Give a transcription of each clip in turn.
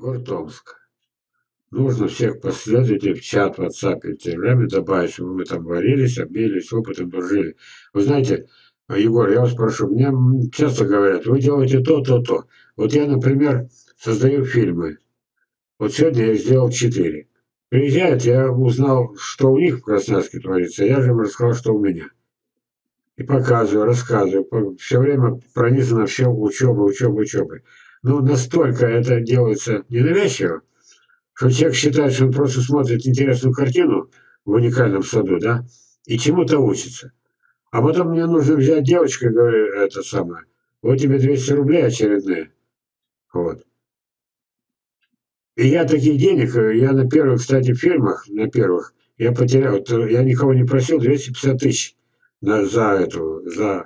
Егор Томск. Нужно всех последователей в чат, в WhatsApp и Телеграме добавить, чтобы мы там варились, обменились опытом, дружили. Вы знаете, Егор, я вас прошу, мне часто говорят, вы делаете то, то, то. Вот я, например, создаю фильмы. Вот сегодня я сделал четыре. Приезжают, я узнал, что у них в Красноярске творится, я же им рассказал, что у меня. И показываю, рассказываю. Все время пронизано все учебой, учебой, учебой. Но настолько это делается ненавязчиво, что человек считает, что он просто смотрит интересную картину в уникальном саду, да, и чему-то учится. А потом мне нужно взять девочку говорю, это самое, вот тебе 200 рублей очередные. Вот. И я таких денег, я на первых, кстати, фильмах, на первых, я потерял, я никого не просил, 250 тысяч на, за эту, за,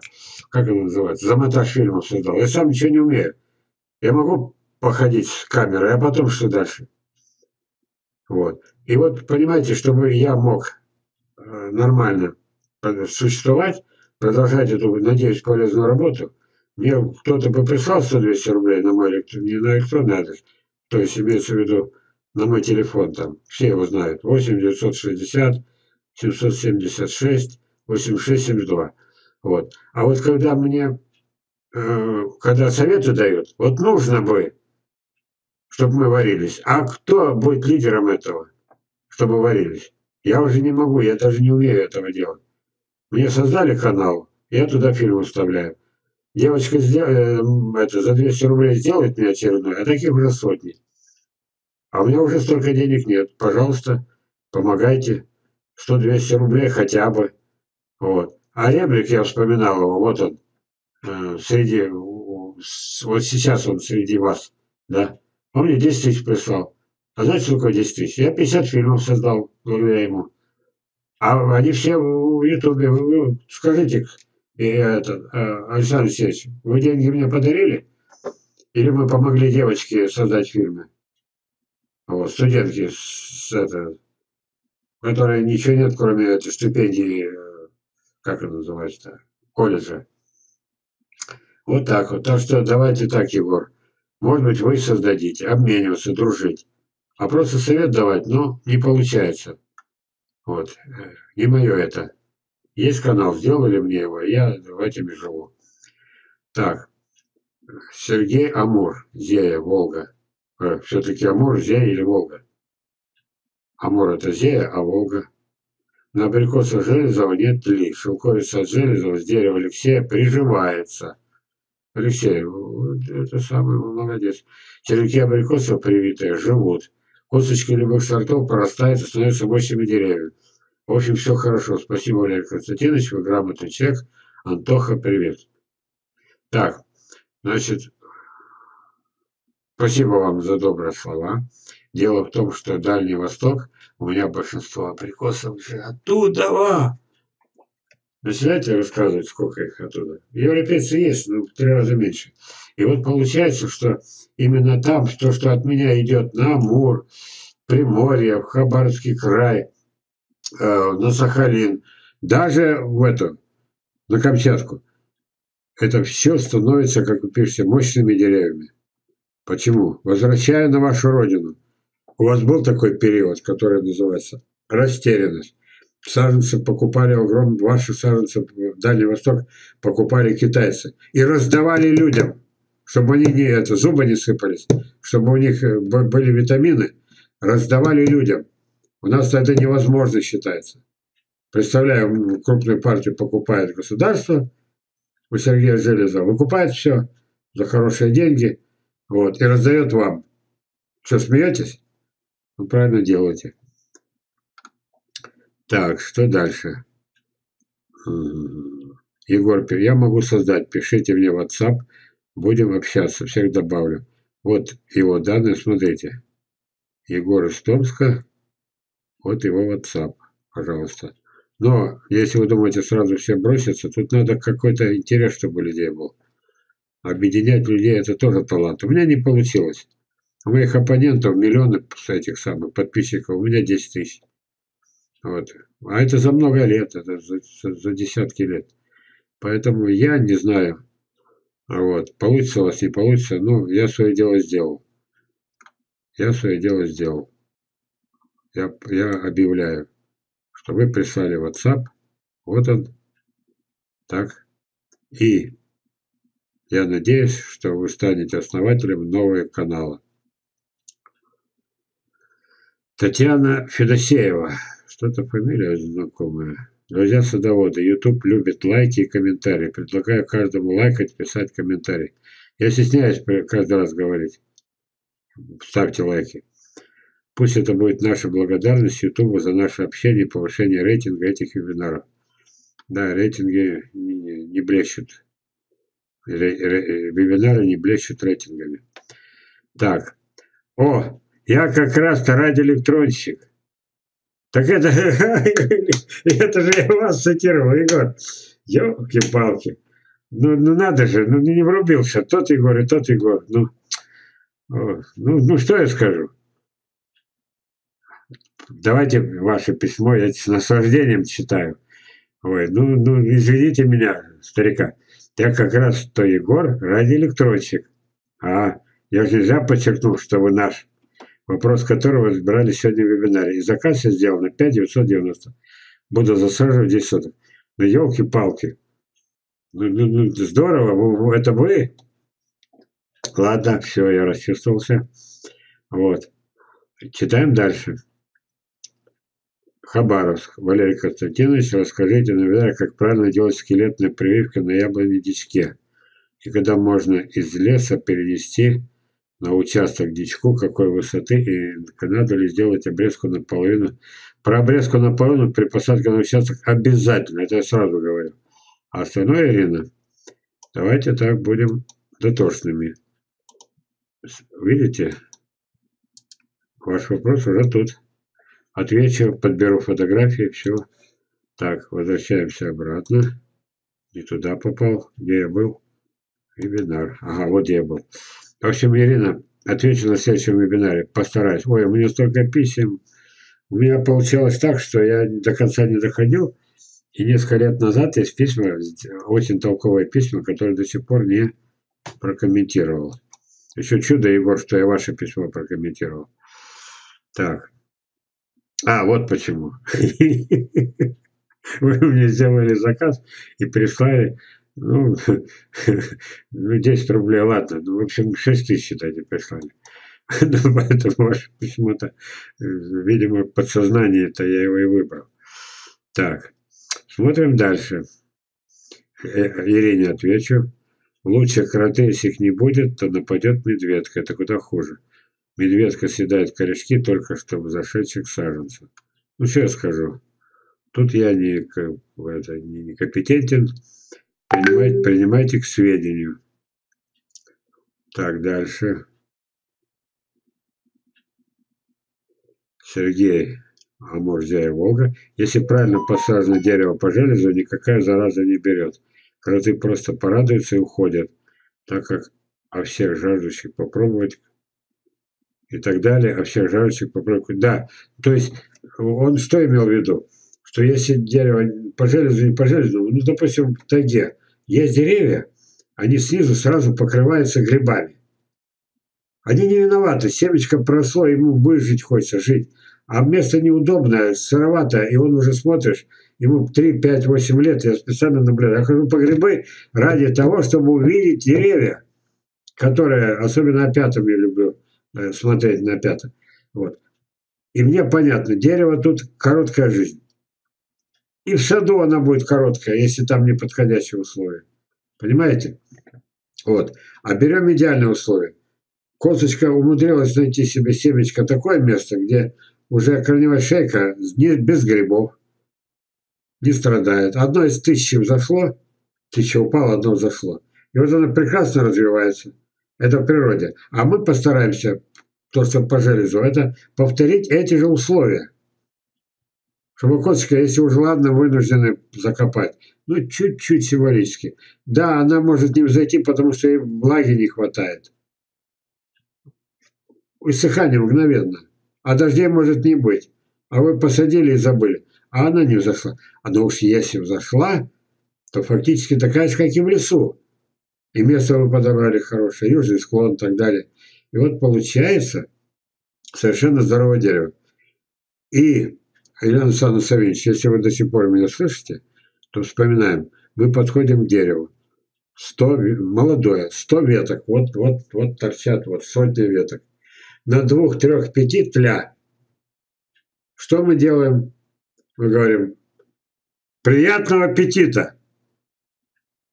как это называется, за монтаж фильмов создал. Я сам ничего не умею. Я могу походить с камерой, а потом что дальше? Вот. И вот, понимаете, чтобы я мог э, нормально существовать, продолжать эту, надеюсь, полезную работу, мне кто-то бы прислал 100-200 рублей на мой электрон, не на электронный адрес, то есть имеется в виду на мой телефон там, все его знают, 8 960 776 8672. Вот. А вот когда мне когда советы дают, вот нужно бы, чтобы мы варились. А кто будет лидером этого, чтобы варились? Я уже не могу, я даже не умею этого делать. Мне создали канал, я туда фильм выставляю. Девочка. Э, это, за 200 рублей сделает мне очередной, а таких уже сотни. А у меня уже столько денег нет. Пожалуйста, помогайте. 100-200 рублей хотя бы. Вот. А Ребрик, я вспоминал его, вот он. Э, среди, вот сейчас он среди вас, да, он мне 10 тысяч прислал. А знаете, сколько 10 тысяч? Я 50 фильмов создал благодаря ему. А они все в Ютубе. Вы скажите, и этот, э, Александр Алексеевич, вы деньги мне подарили? Или мы помогли девочке создать фильмы? Вот, студентки, с, это, которые ничего нет, кроме этой стипендии, э, как это называется, колледжа. Вот так вот. Так что давайте так, Егор. Может быть, вы создадите, обмениваться, дружить. А просто совет давать, ну, не получается. Вот. Э, не мое это. Есть канал, сделали мне его, я в этом и живу. Так. Сергей Амур, Зея, Волга. Э, Все-таки Амур, Зея или Волга? Амур это Зея, а Волга. На абрикоса Железова нет ли. Шелковица от Железова с дерева Алексея приживается. Алексей, это самый молодец. Черенки абрикосов привитые живут. Косточки любых сортов порастают и становятся мощными деревьями. В общем, все хорошо. Спасибо, Валерий Константинович, вы грамотный человек. Антоха, привет. Так, значит, спасибо вам за добрые слова. Дело в том, что Дальний Восток, у меня большинство абрикосов же оттуда. Начинайте рассказывать, сколько их оттуда. Европейцы есть, но в три раза меньше. И вот получается, что именно там, то, что от меня идет на Амур, Приморье, в Хабаровский край, э, на Сахалин, даже в эту, на Камчатку, это все становится, как вы пишете, мощными деревьями. Почему? Возвращая на вашу родину. У вас был такой период, который называется растерянность саженцы покупали огромные, ваши саженцы в Дальний Восток покупали китайцы и раздавали людям, чтобы они не это, зубы не сыпались, чтобы у них э, были витамины, раздавали людям. У нас это невозможно считается. Представляю, крупную партию покупает государство, у Сергея Железа выкупает все за хорошие деньги, вот, и раздает вам. Что, смеетесь? Вы правильно делаете. Так, что дальше? Егор, я могу создать. Пишите мне в WhatsApp. Будем общаться. Всех добавлю. Вот его данные, смотрите. Егор из Томска. Вот его WhatsApp, пожалуйста. Но если вы думаете сразу все броситься, тут надо какой-то интерес, чтобы у людей был. Объединять людей – это тоже талант. У меня не получилось. У моих оппонентов миллионы этих самых подписчиков, у меня 10 тысяч. Вот. А это за много лет, это за, за десятки лет. Поэтому я не знаю, вот, получится у вас, не получится, ну, я свое дело сделал. Я свое дело сделал. Я, я объявляю, что вы прислали WhatsApp. Вот он. Так. И я надеюсь, что вы станете основателем нового канала. Татьяна Федосеева. Что-то фамилия знакомая. Друзья садоводы, YouTube любит лайки и комментарии. Предлагаю каждому лайкать, писать комментарий. Я стесняюсь каждый раз говорить. Ставьте лайки. Пусть это будет наша благодарность YouTube за наше общение и повышение рейтинга этих вебинаров. Да, рейтинги не, блещут. Вебинары не блещут рейтингами. Так. О, я как раз-то радиоэлектронщик. Так это, это же я вас цитировал, Егор. Ёлки-палки. Ну, ну надо же, ну не врубился. Тот Егор и тот Егор. Ну, ну, ну что я скажу? Давайте ваше письмо, я с наслаждением читаю. Ой, ну, ну извините меня, старика. Я как раз то Егор ради электронщик. А, я же нельзя подчеркнул, что вы наш вопрос которого разбирали сегодня в вебинаре. И заказ я сделал на 5 990. Буду засаживать 10 соток. Ну, елки-палки. Ну, ну, ну, здорово, это вы? Ладно, все, я расчувствовался. Вот. Читаем дальше. Хабаровск. Валерий Константинович, расскажите, наверное, как правильно делать скелетную прививку на яблоне дичке. И когда можно из леса перенести на участок дичку, какой высоты, и надо ли сделать обрезку наполовину. Про обрезку наполовину при посадке на участок обязательно, это я сразу говорю. А остальное, Ирина, давайте так будем дотошными. Видите? Ваш вопрос уже тут. Отвечу, подберу фотографии, все. Так, возвращаемся обратно. Не туда попал, где я был. Вебинар. Ага, вот где я был. В общем, Ирина, отвечу на следующем вебинаре. Постараюсь. Ой, у меня столько писем. У меня получалось так, что я до конца не доходил. И несколько лет назад есть письма, очень толковые письма, которые до сих пор не прокомментировал. Еще чудо, Егор, что я ваше письмо прокомментировал. Так. А, вот почему. Вы мне сделали заказ и прислали ну, ну 10 рублей, ладно. Ну, в общем, 6 тысяч, считайте, прислали. Ну, поэтому ваше письмо-то, видимо, подсознание-то я его и выбрал. Так, смотрим дальше. Э, Ирине отвечу. Лучше кроты, если их не будет, то нападет медведка. Это куда хуже. Медведка съедает корешки только чтобы зашедших саженцев. Ну, что я скажу. Тут я не, это, не, не компетентен. Принимайте, принимайте к сведению. Так, дальше. Сергей Амурзяя Волга. Если правильно посажено дерево по железу, никакая зараза не берет. Кроты просто порадуются и уходят, так как о всех жаждущих попробовать и так далее, о всех жаждущих попробовать. Да, то есть он что имел в виду? Что если дерево по железу по железу, ну, допустим, в тайге, есть деревья, они снизу сразу покрываются грибами. Они не виноваты, семечко прошло, ему выжить хочется, жить. А место неудобное, сыровато, и он уже смотришь, ему 3, 5, 8 лет, я специально наблюдаю. Я хожу по грибы ради того, чтобы увидеть деревья, которые, особенно на пятом я люблю э, смотреть на пятом. Вот. И мне понятно, дерево тут короткая жизнь. И в саду она будет короткая, если там неподходящие условия. Понимаете? Вот. А берем идеальные условия. Косточка умудрилась найти себе семечко такое место, где уже корневая шейка не, без грибов, не страдает. Одно из тысячи взошло, тысяча упала, одно взошло. И вот она прекрасно развивается. Это в природе. А мы постараемся, то, что по железу, это повторить эти же условия. Шабаковская, если уж ладно, вынуждены закопать. Ну, чуть-чуть символически. Да, она может не взойти, потому что ей влаги не хватает. Высыхание мгновенно. А дождей может не быть. А вы посадили и забыли. А она не взошла. А ну уж если взошла, то фактически такая же, как и в лесу. И место вы подобрали хорошее, южный склон и так далее. И вот получается, Совершенно здоровое дерево. И, Елена Александровна Савельевич, если вы до сих пор меня слышите, то вспоминаем. Мы подходим к дереву. 100, молодое, 100 веток, вот, вот, вот торчат, вот сотни веток. На двух, трех, пяти тля. Что мы делаем? Мы говорим, приятного аппетита.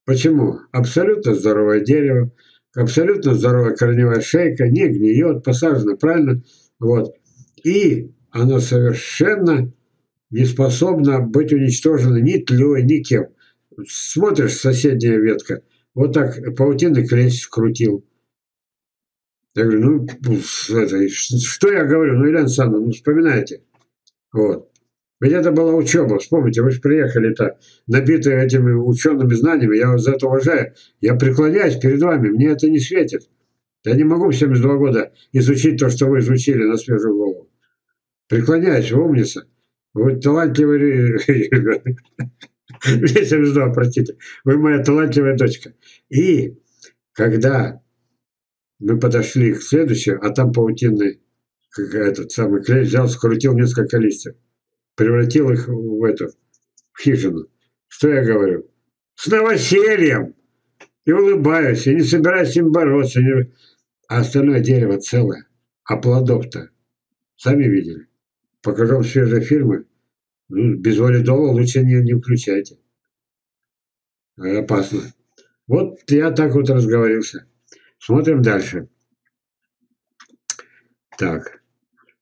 Почему? Абсолютно здоровое дерево, абсолютно здоровая корневая шейка, не гниет, посажено правильно. Вот. И оно совершенно не способно быть уничтожено ни тлей, ни кем. Смотришь, соседняя ветка, вот так паутинный клещ скрутил. Я говорю, ну, это, что я говорю? Ну, Елена Александровна, ну, вспоминайте. Вот. Ведь это была учеба, вспомните, вы же приехали-то, набитые этими учеными знаниями, я вас за это уважаю. Я преклоняюсь перед вами, мне это не светит. Я не могу в 72 года изучить то, что вы изучили на свежую голову. Преклоняюсь, умница. Вы талантливый. 72, простите. Вы моя талантливая дочка. И когда мы подошли к следующему, а там паутинный, как этот самый клей взял, скрутил несколько листьев превратил их в эту в хижину. Что я говорю? С новосельем! И улыбаюсь, и не собираюсь с бороться. Не... А остальное дерево целое. А плодов-то сами видели. Покажу вам свежие фильмы. Ну, без валидола лучше не, не включайте. Опасно. Вот я так вот разговорился. Смотрим дальше. Так.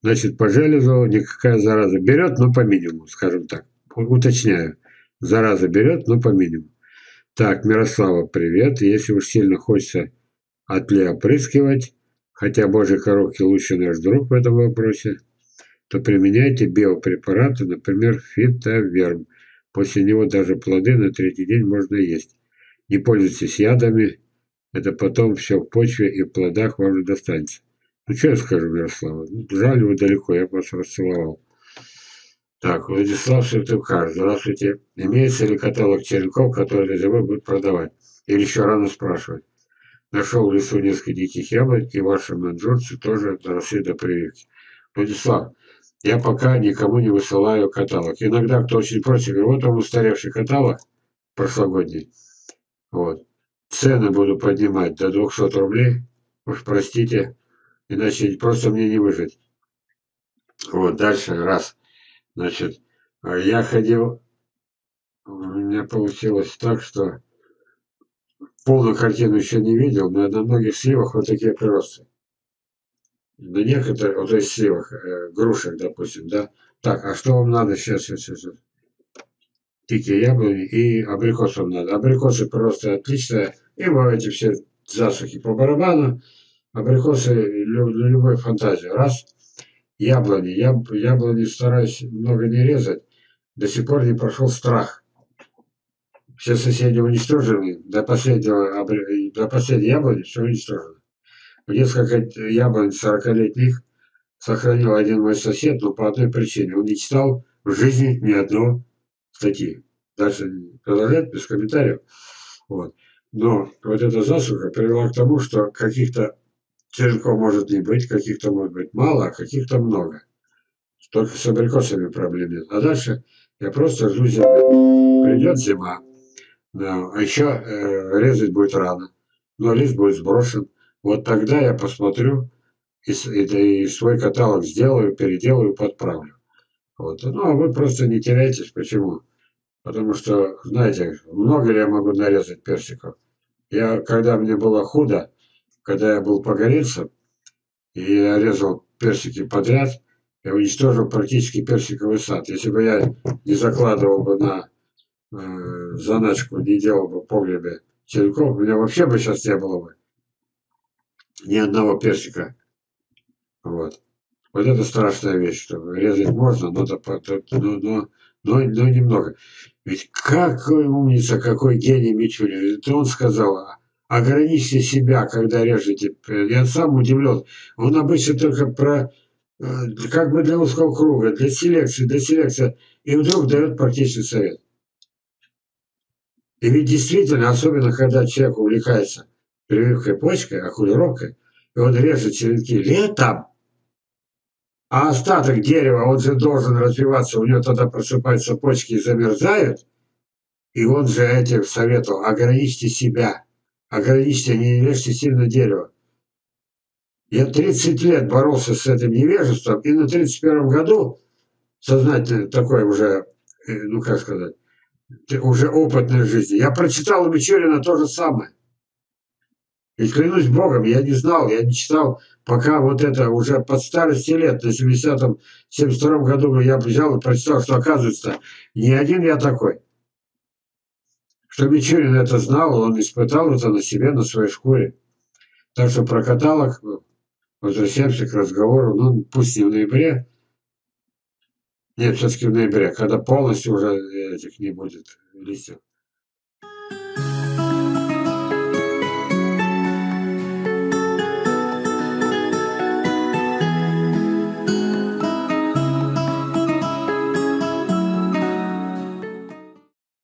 Значит, по железу никакая зараза берет, но по минимуму, скажем так. Уточняю. Зараза берет, но по минимуму. Так, Мирослава, привет. Если уж сильно хочется отли опрыскивать, хотя божьи коробки лучше наш друг в этом вопросе, то применяйте биопрепараты, например, фитоверм. После него даже плоды на третий день можно есть. Не пользуйтесь ядами, это потом все в почве и в плодах вам не достанется. Ну, что я скажу, Мирослава? Жаль его далеко, я вас расцеловал. Так, Владислав Сыктывкар, здравствуйте. Имеется ли каталог черенков, которые зимы будут продавать? Или еще рано спрашивать? Нашел в лесу несколько диких яблок, и ваши манжурцы тоже доросли до прививки. Владислав, я пока никому не высылаю каталог. Иногда кто очень просит, говорит, вот он устаревший каталог прошлогодний. Вот. Цены буду поднимать до 200 рублей. Уж простите, иначе просто мне не выжить. Вот, дальше, раз. Значит, а я ходил, у меня получилось так, что полную картину еще не видел, но на многих сливах вот такие приросты. На некоторых, вот этих сливах, э, грушек, допустим, да. Так, а что вам надо сейчас, сейчас, сейчас? Дикие яблони и абрикосы вам надо. Абрикосы просто отличные, и эти все засухи по барабану абрикосы для любой фантазии. Раз, яблони. Я яблони стараюсь много не резать. До сих пор не прошел страх. Все соседи уничтожены. До последнего, до последней яблони все уничтожено. Несколько яблонь 40-летних сохранил один мой сосед, но по одной причине. Он не читал в жизни ни одной статьи. Дальше продолжать без комментариев. Вот. Но вот эта засуха привела к тому, что каких-то Черенков может не быть, каких-то может быть мало, а каких-то много. Только с абрикосами проблем нет. А дальше я просто жду зимы. Придет зима, а еще э, резать будет рано, но лист будет сброшен. Вот тогда я посмотрю и, и, и свой каталог сделаю, переделаю, подправлю. Вот. Ну, а вы просто не теряйтесь. Почему? Потому что, знаете, много ли я могу нарезать персиков? Я, когда мне было худо, когда я был погорельцем, и я резал персики подряд, я уничтожил практически персиковый сад. Если бы я не закладывал бы на э, заначку, не делал бы в погребе черенков, у меня вообще бы сейчас не было бы ни одного персика. Вот. Вот это страшная вещь, что резать можно, но, но, но, но, но немного. Ведь какой умница, какой гений Мичурин. Это он сказал, а ограничьте себя, когда режете. Я сам удивлен. Он обычно только про э, как бы для узкого круга, для селекции, для селекции. И вдруг дает практичный совет. И ведь действительно, особенно когда человек увлекается прививкой почкой, окулировкой, и он режет черенки летом, А остаток дерева, он же должен развиваться, у него тогда просыпаются почки и замерзают. И он же этим советовал, ограничьте себя, ограничьте, не режьте сильно дерево. Я 30 лет боролся с этим невежеством, и на 31 году сознательно такой уже, э, ну как сказать, уже опытной жизни. Я прочитал у Мичурина то же самое. И клянусь Богом, я не знал, я не читал, пока вот это уже под старости лет, на 70-м, 72 году я взял и прочитал, что оказывается, не один я такой. Что Мичурин это знал, он испытал это на себе, на своей шкуре. Так что про каталог, возвращаемся к разговору, ну пусть не в ноябре, нет, все-таки в ноябре, когда полностью уже этих не будет листьев.